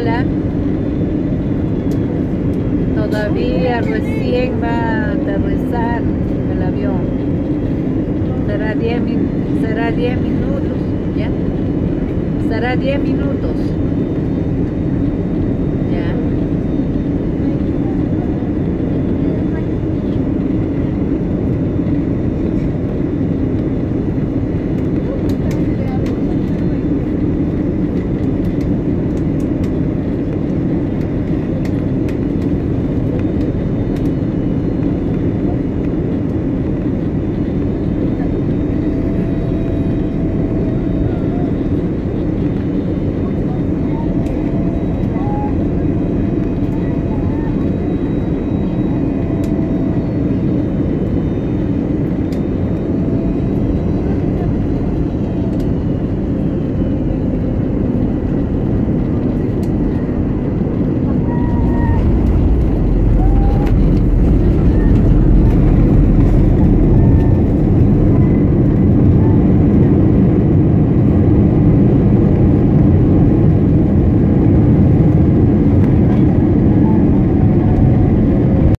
Hola. Todavía recién va a aterrizar el avión. Será 10 será 10 minutos, ¿ya? Será 10 minutos.